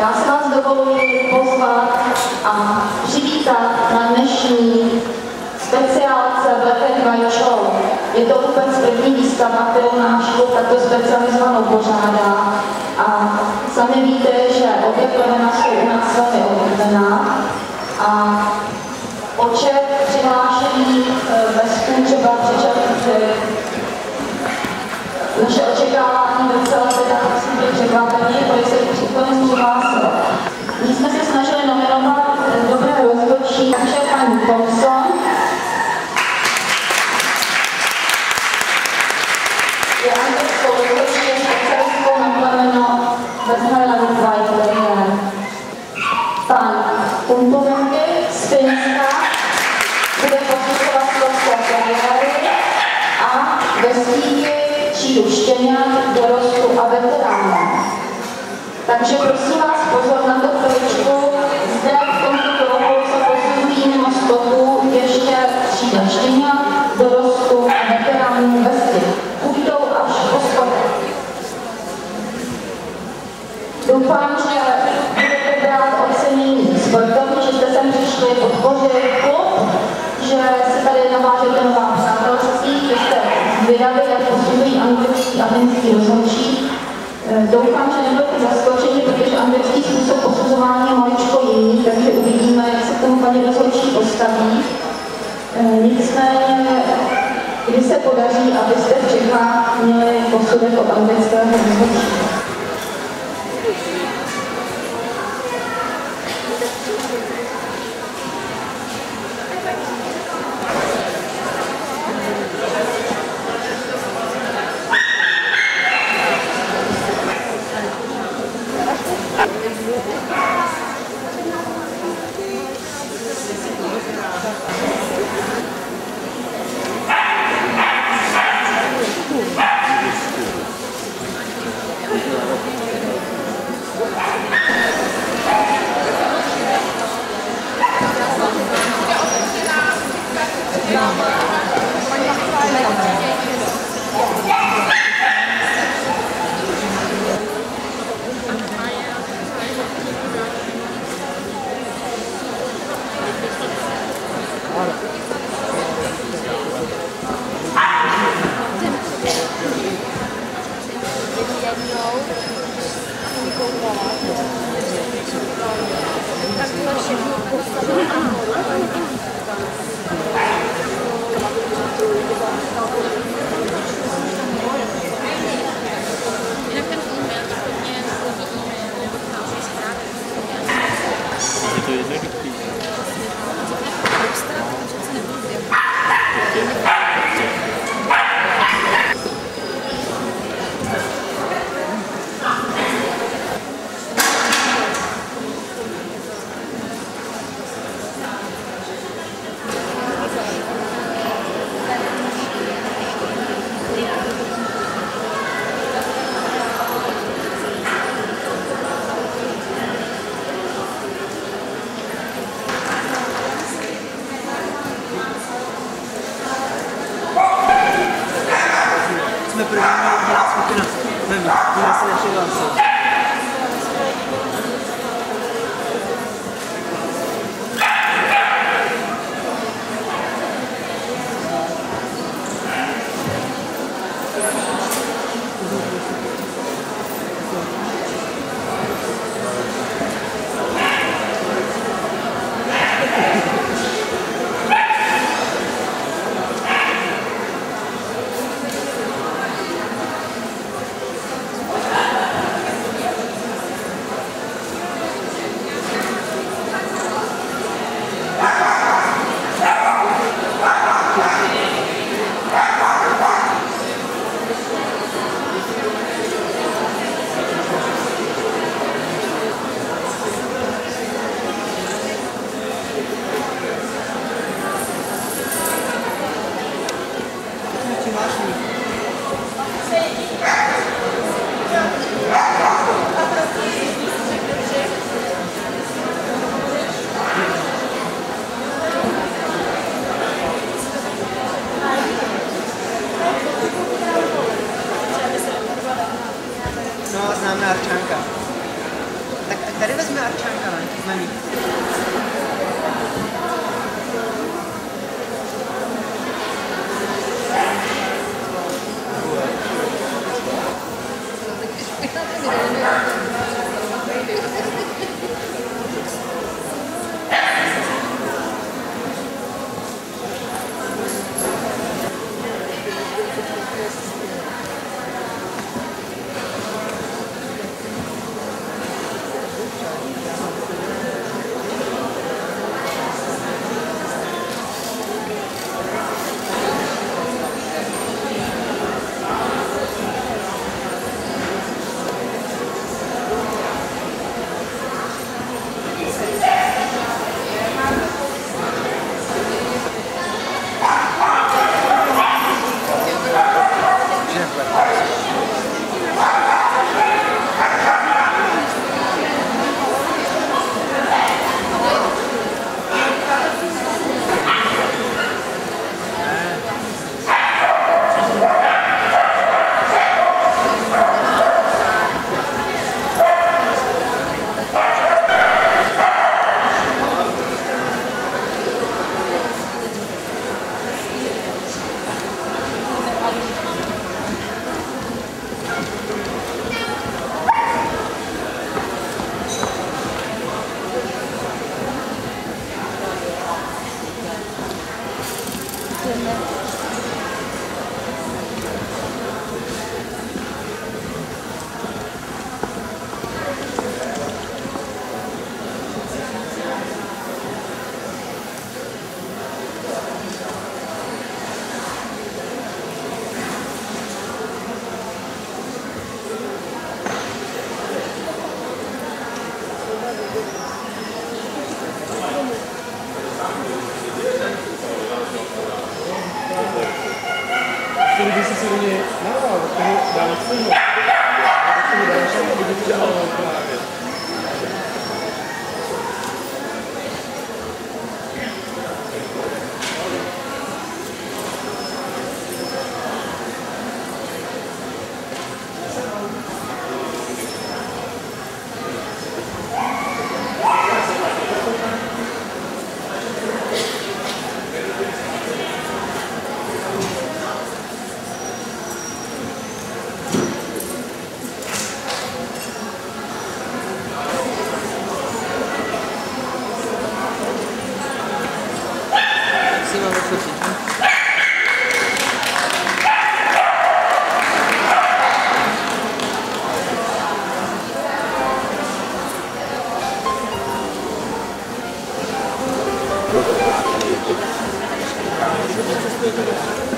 Já se vás dovoluji pozvat a přivítat na dnešní speciálce v letech White Show. Je to vůbec první výstava, kterou náš klub takto specializovanou pořádá. A sami víte, že obě plemena stíti třídu štěňat, dorostu a veteránů. Takže prosím vás pozor na to chviličku. Zde v tomto roku se posuzují mimo stopu ještě třída štěňat, dorostu a veteránů vesty. Půjdou až po stopě. Doufám, že budete brát ocenění sportovní, že jste sem přišli podpořit klub, že si tady navážete nová přátelství, že jste zvědaví, jak posunují anglický a finský rozhodčí. Eh, Doufám, že nebudete zaskočeni, protože anglický způsob posuzování je maličko jiný, takže uvidíme, jak se k tomu paní rozhodčí postaví. Eh, Nicméně, kdy se podaří, abyste v Čechách měli posudek od anglického rozhodčího. Je Bruna, que ela se procurou. Bruna, se ela chegou assim. No, známe Arčánka. Tak, tak tady vezme Arčánka, ne? Známý. Thank you.